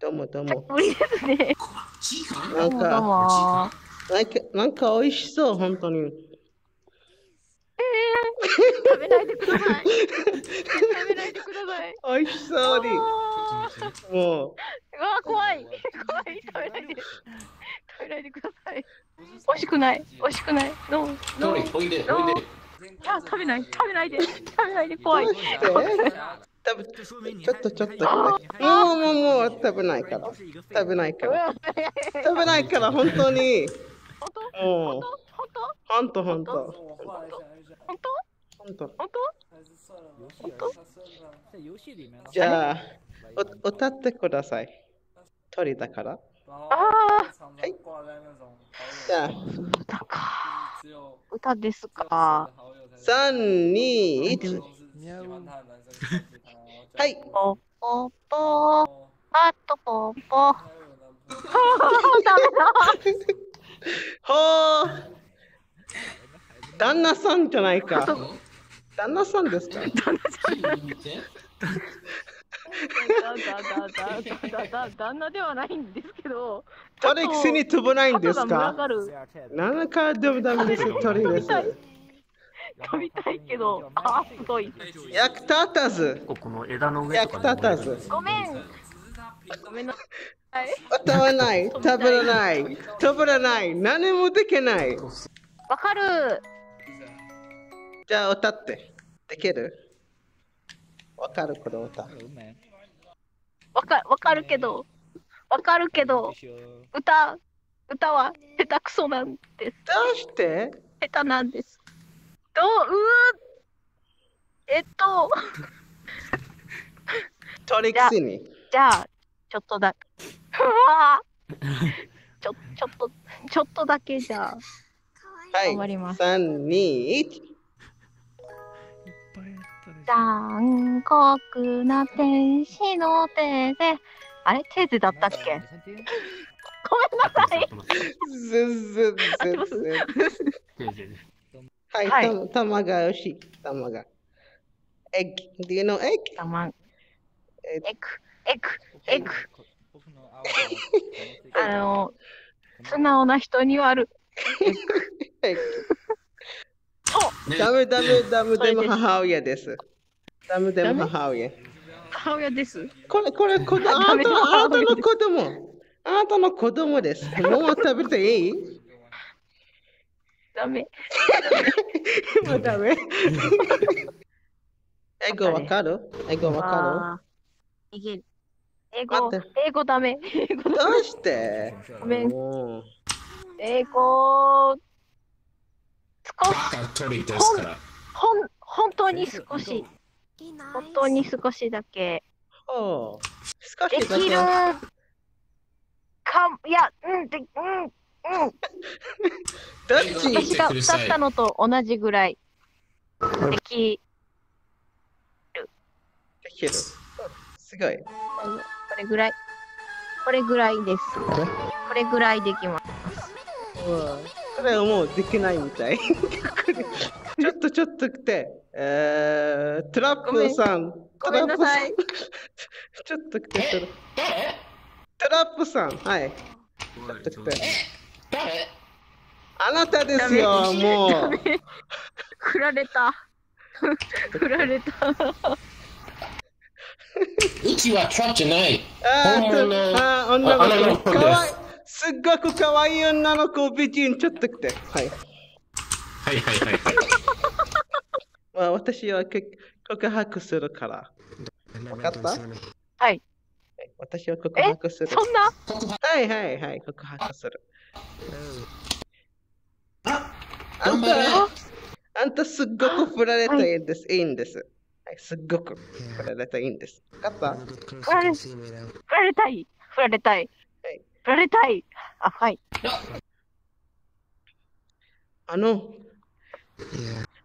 どうもどうも。無理ですね。なんどうもどうか、も。なんか、なんか美味しそう、本当に。食べないでください。食べないでください。美味しそうに。もうわ、怖い。怖い。食べないで。食べないでください。美味しくない。美味しくない。ノー、ノー。おいで、ノーおいで。あ、食べない。食べないで。食べないで。怖い。どうして食べちょっとちょっと。もうもうもう食べないから。食べないから。食べないから、本当に。本当？もう、本当？本当？本当？本当？本当？じゃあ、お歌ってください。鳥だから。あはい。じゃあ、歌か。歌ですか。3、2、1。はい。ポポポパッとポポ。ダメだ。旦那さんじゃないか。旦那さんですか？だだだだだだ旦那ではないんですけど。鳥くせに飛ばないんですか？なんかでもダメです。鳥です。飛びたいけど、あーすごい。役立たず。この枝の上役とか立たず。ごめん。ごめんなさい。歌わない。食べらない。飛ばらない。何もできない。わかる。じゃあ歌って。できる？わかるこの歌。わかわかるけど、わかるけど、歌、歌は下手くそなんです。どうして下手なんです。どう、うーえっと、鳥くせに。じゃあ、ちょっとだ、うわ。ーちょ、ちょっと、ちょっとだけじゃあ、はい。頑張ります。3、2、1。残酷な天使の手で、あれ？テーゼだったっけ？ごめんなさい。全然、全然。はい、はいた玉が欲しい。玉が。egg. Do you know egg? あの、素直な人にはある。egg. そうダメダメダでも母親です。ダメでもダメ母親。母親です。これ、これ、子供、あダメだなたの、あなたの子供。あなたの子供です。もう食べていい？ダメ。今ダメ。英語わかる？英語わかあーいける。英語英語ダメ。英語。どうして？ごめんもう英語、少し、鳥ですから。ほん、本当に少し、本当に少しだけ、ほう少でしだけきる。か、いや、うん、で、うん、うん。どっ英語ち私が歌ったのと同じぐらい、でき、できる。すごい。これぐらい、これぐらいです。これぐらいできます。うんそれはもうできないみたい。ちょっとちょっと来て。えー、トラップさん。ごめんなさいトラップさんちょっと来て。トラトラップさん。はい。ちょっと来て。あなたですよ、もう。ダ メ振られた。振られた。うちはトラップじゃない。ああー女のの子。子ですかわいい。すっごくかわいい女の子、美人。ちょっと来て。はい。はいはいはいはい。まあ、私はけ告白するから。わかった？はい。私は告白する。そんな？はいはいはい、告白する。ああん頑張れた、あんたすっごく振られたいいんです。いいんです。はい、すっごく振られたいいんです。わかった？振られ振られたい。振られたいはい。振られたい。あ、はい。あの、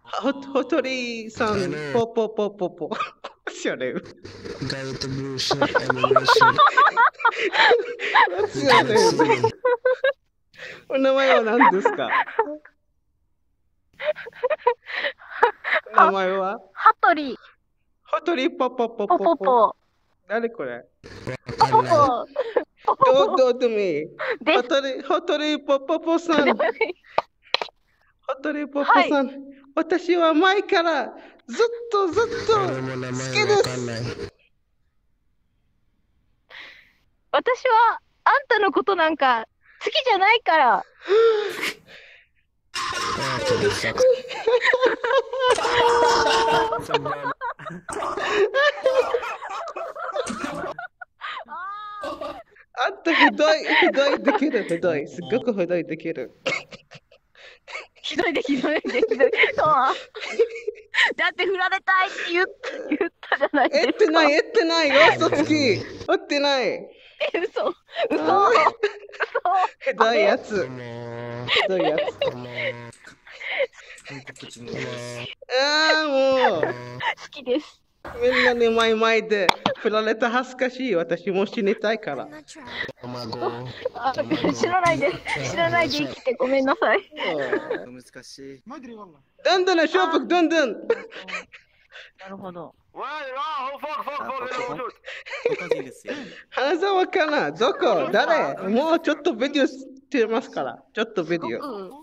ほ、ほとりさん、ポポポポポ。知らない。Guy with the blue shirt and the red shirt. 知らない。お名前は何ですか?お名前は?ハトリ、ほとりポポポポポポ。ポポ、誰これポとみ。ですホトリ、ホトリポポポさん。ホトリポポさん。私は前からずっとずっと好前きです。私はあんたのことなんか好きじゃないから。あんたひどい、ひどいできる、ひどい。すっごくひどいできる。ひどいでひどいでひどい。だって振られたいって言った言ったじゃないですか。言ってない、言ってない。嘘つき。言ってない。え、嘘。あ嘘。ー嘘。ひどいやつ。ひどいやつ。ああ、もう。好きです。みんなに前前で振られた恥ずかしい。私も死にたいから。知らないで、知らないで生きてごめんなさい。難しい。どんどんな、ショープ、どんどん。なるほど。花沢かなどこ誰もう。ちょっとビデオしてますから。ちょっとビデオ。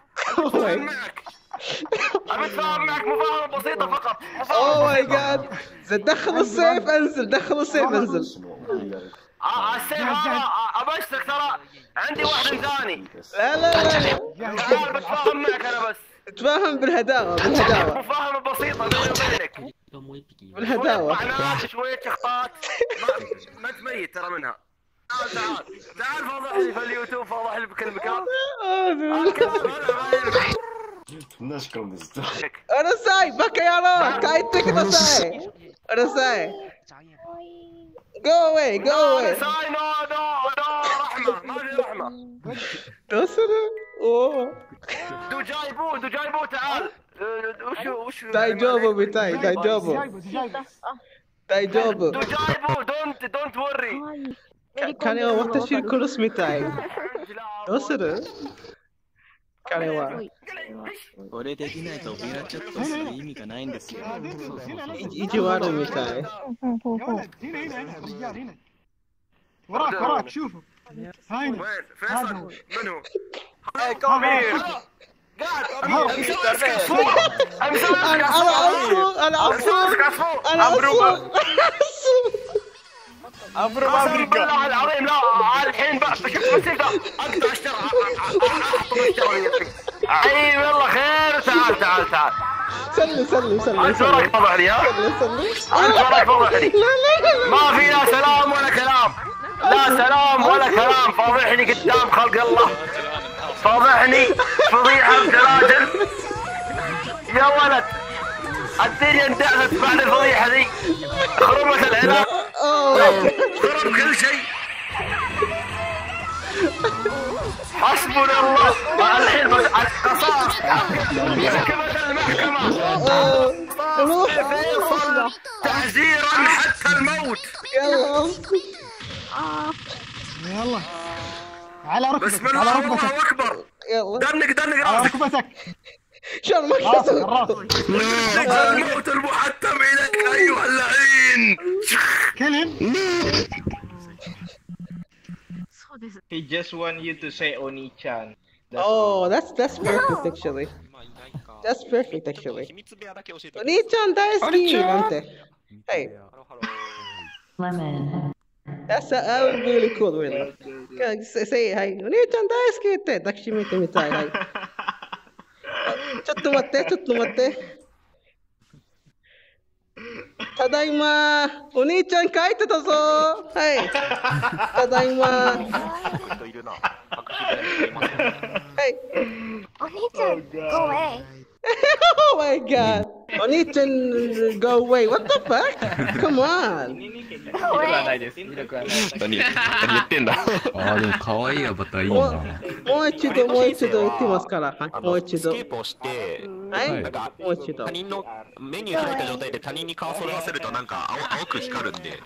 معك. ابي اتفاهم معك مفاهمة بسيطة فقط اوه ماي جاد دخل السيف انزل دخل السيف انزل. آه، السيف هذا آه، أبشرك ترى. عندي واحد ثاني. لا لا لا. لا تعال بتفاهم معك أنا بس. تفاهم بالهداوة بالهداوة. مفاهمة بسيطة بيني وبينك بالهداوة. معناها شوية شخطات ما- ما انت ميت ترى منها. تعال تعال. تعال فضح لي في اليوتيوب فضح لي بكل مكان نشكم أنا ساي بكا يا راه نعم. كايتك أنا ساي. نعم. أنا ساي. جو اواي go away. نعم، ساي نو نو نو رحمة ما في رحمة. يا أوه. دو جايبو دو جايبو تعال. وش وش تاي جوبو بتاي تاي جوبو. تاي جوبو. دو جايبو دونت دونت وري 彼は私を殺すみたいどうする彼はこれできないとビラチャットする意味がないんですよ。い意地悪みたいほうほうほう وراك وراك شوفه هاي وين فيصل من هو؟ كومير قاعد امسك انا انا عصفور انا عصفور انا عمرو ما بالله العظيم لا الحين بقى اقطع الشر أحط الشر اي والله خير تعال تعال تعال. سلم سلم سلم أنت وراك سلم فضح لي ها سلم سلم أنت وراك فضح لي لا لا لا ما في لا سلام ولا كلام. لا سلام ولا كلام. فاضحني قدام خلق الله. فاضحني فضيحة بجلاجل يا ولد الدنيا اندعست بعد الفضيحة ذي. خربت العلاج. خرب كل شيء. حسبنا الله. الحين بس القصاص. محكمة المحكمة تعزيرا حتى الموت. يلا. يلا على بسم ركبتك على الله الله أكبر. يلا. دنك دنك على راسك. ركبتك. شلون ما راسك كسر الراس دنك الموت المحتم اليك ايها اللعين كلم そうです。 He just want you to say Oni-chan. Oh, that's that's perfect actually. That's perfect actually. お兄ちゃん大好きなんて。はい。That's that would be really cool, really. Say, say はい。お兄ちゃん大好きって抱きしめてみたい。はい。 ちょっと待って、ちょっと待って。ただいま、お兄ちゃん帰ってたぞ。はい。ただいま。はい。お兄ちゃん、go away。Oh my god. お兄ちゃん、go away. What the fuck? Come on. ごめんないです。魅力はない。何何言ってんだ？ああ、でも可愛いアバターいいな。もう一度、もう一度言ってますから。はいもう一度。スケープをして、はいなんかもう一度他人のメニュー開いた状態で他人に顔を揃わせるとなんか青青く光るんでで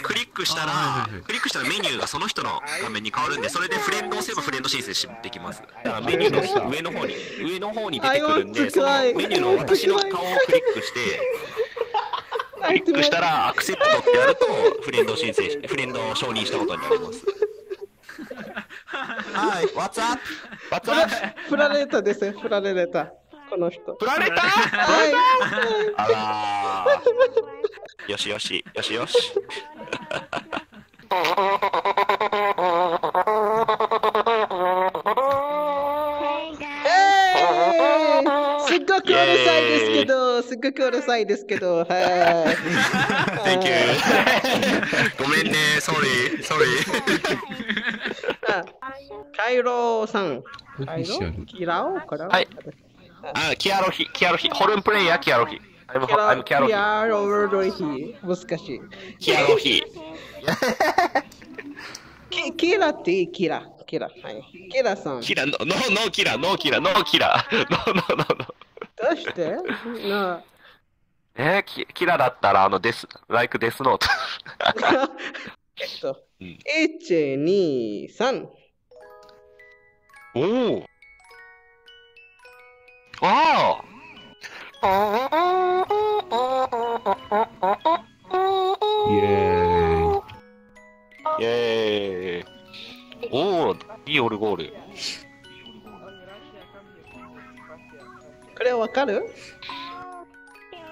クリックしたらクリックしたらメニューがその人の画面に変わるんでそれでフレンドを押せばフレンド申請しできますだからメニューの上の方に上の方に出てくるんでそのメニューの私の顔をクリックしてクリックしたらアクセプトってやるとフレンド申請してフレンドを承認したことになりますはい What's up? What's up? 振られたですよ、振られた。この人。振られたはい。あらーよしよしよしよし っごくうるさいですけど、すっごくうるさいですけど、はい。Thank you ごめんね。Sorry Sorry あカイロさん。カイロキラオかなはい。あキアロヒ。キアロヒ。ホルンプレイヤーキアロヒ。I'm, キラ I'm キアロヒ。キラロヒ。難しい。キアロヒ。キキラっていい？キラ。キラ。はい。キラさん。キラ。ノノノキラ。ノキラ。ノキラ。ノノノノどうして？な えー、キキラだったらあのデス Like デスノートえっと、うん。1、2、3。おおあイエーイ。あイェーイ。おおいいオルゴールこれわかる？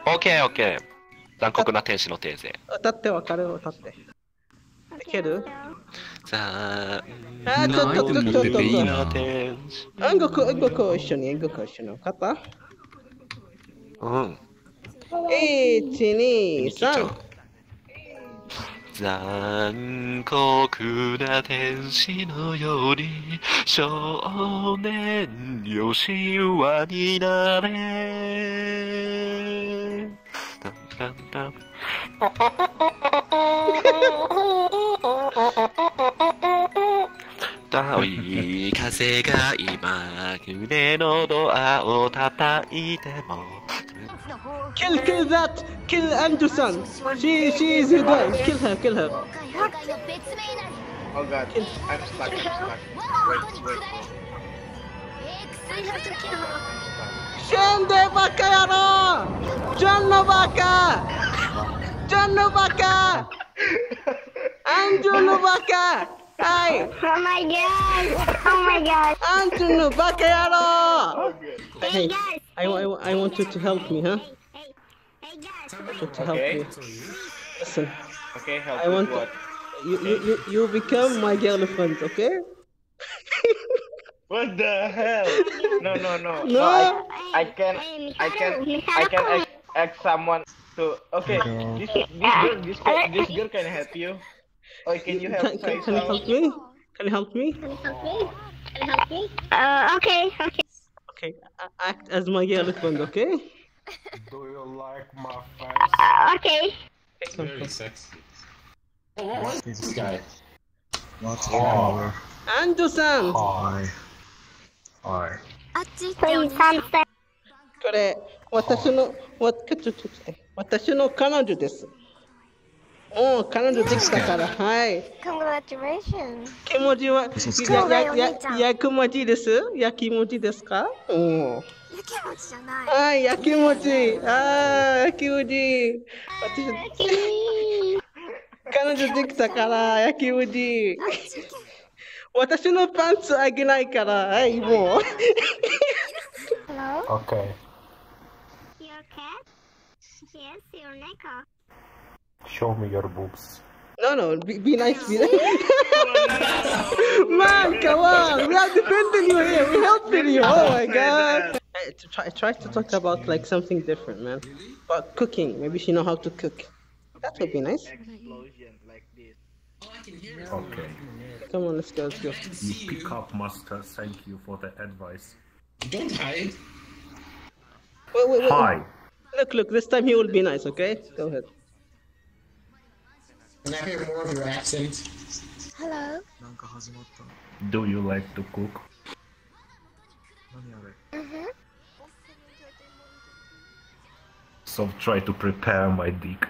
オッケーオッケー残酷な天使のテーゼ歌ってわかる？歌って。いける？さああ、ちょっと、ちょっと、ちょっ持ってていいと。な天使音楽、音楽一緒に、音楽一緒に。わかった？うん。?1、2、3。残酷な天使のように少年よしわになれタンタンタン遠い風が今胸のドアを叩いても Kill, kill that! Kill Anderson! She, she is dead! Kill her, kill her! Oh god, I'm stuck, I'm stuck. Wait, wait. シェンデバカ野郎ジョンのバカジョンのバカアンジュのバカはい Oh my god! Oh my god! アンジュのバカ野郎 Hey Hey, guys! I, I, I want you to help me, huh? Hey guys! I want you to help Okay. me. Listen, Okay, help I want what? you, you, you, you become my girlfriend, okay? What the hell? No, no, no. No. I, I can, I can, I can Mikhail, ask, ask someone to. Okay, this, this girl, this, girl, this girl can help you. Oh, can you help Can, can, can you help me? Can you help me? Can you help me? Can you help me? Uh, okay, okay. Okay, act as my girlfriend, okay? Do you like my Uh, okay. Very sexy. What's this guy? What's oh. Anderson! Hi. Hi. Please, sunset. これ、私の、わちょちょちょちょ私の彼女です。 もう彼女できたから、はい。Congratulations. 気持ちは、そうや、や、やお兄ちゃん、やきもちですやきもちですかうん。やきもちじゃない。はい、やきもち。あー、やきもち。私、彼女できたから、やきもち。私のパンツあげないから、はい、もう。Hello? Okay. You okay? Yes, your neck off. Show me your boobs. No, no, be, be nice, be nice. Man, come on, we are defending you here, we're helping you. Oh my god. Hey, to try, try to talk about like something different, man. About cooking. Maybe she know how to cook. That would be nice. Explosion like this. Okay. Come on, let's go, let's go. You pick up, master. Thank you for the advice. Don't hide. Wait, wait, wait. Hi. Look, look, this time he will be nice, okay? Go ahead. Can I hear more of your accent? Hello. Do you like to cook? Mm -hmm. So try to prepare my dick.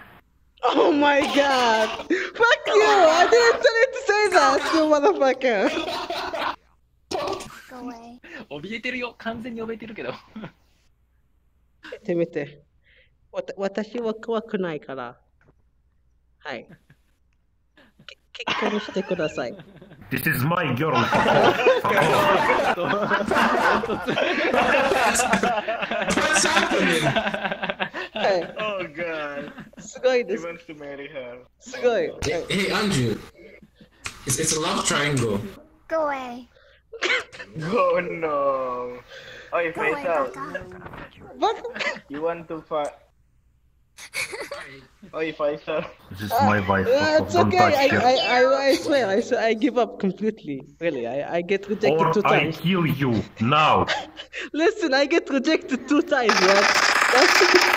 Oh my god! Fuck you! I didn't tell you to say that, you motherfucker! Go away. 怯えてるよ。完全に怯えてるけど。せめて。わた私は怖くないから。はい。け結婚してください。 This is my girl. Fuck What's happening? はい。 Oh god. すごい He です。 wants to marry her. すごい。 Hey, hey, Andrew. It's, it's a love triangle. Go away. Oh no. Oh, you Go face away, out. Kaka. What? You want to fight? Oh, face out. This is my wife. Uh, it's okay. I. I, I, I swear, I swear, I give up completely. Really, I, I get rejected Or two I times. kill you now. Listen, I get rejected two times, man. That's...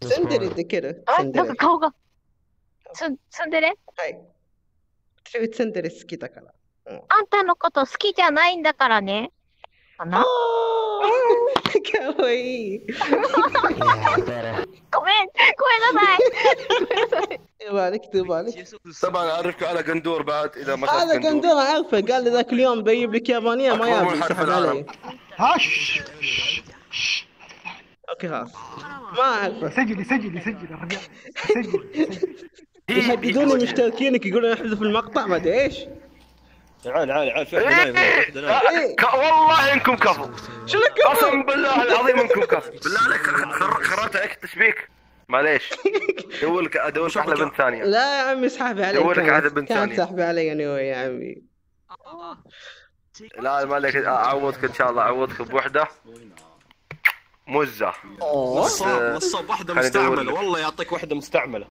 ツンデレできるあ、なんか。顔が。つん、ツンデレはい。私ツンデレ好きだから。あんたのこと好きじゃないんだからね。かなかわいい。ごめん、ごめんなさい。ごめんなさい。 دوب عليك دوب عليك طبعا اعرفك على قندور بعد اذا ما هذا كان قندور عارفه قال لي ذاك اليوم بيجيب لك يابانيه ما أكبر يابي منحرف سحب العالم. علي هاش اوكي خلاص ما اعرفه سجلي سجلي سجلي الرجال سجلي يهددوني مشتركينك يقولون احذف المقطع ما ادري ايش تعال تعال تعال في واحدة نايمة واحدة نايمة ك- والله إنكم كفو. شو لك كفو؟ قسم بالله العظيم إنكم كفو. بالله عليك خر- خربت عليك التشبيك معليش. ادور لك ادور لك أحلى بنت ثانية. لا يا عمي اسحبي علي. دور لك. عاد بنت كانت ثانية. سحبي علي أنا يا عمي. لا ما عليك أعوضك إن شاء الله أعوضك بوحدة. مزة. نصاب نصاب مستعملة. لك. والله يعطيك واحدة مستعملة.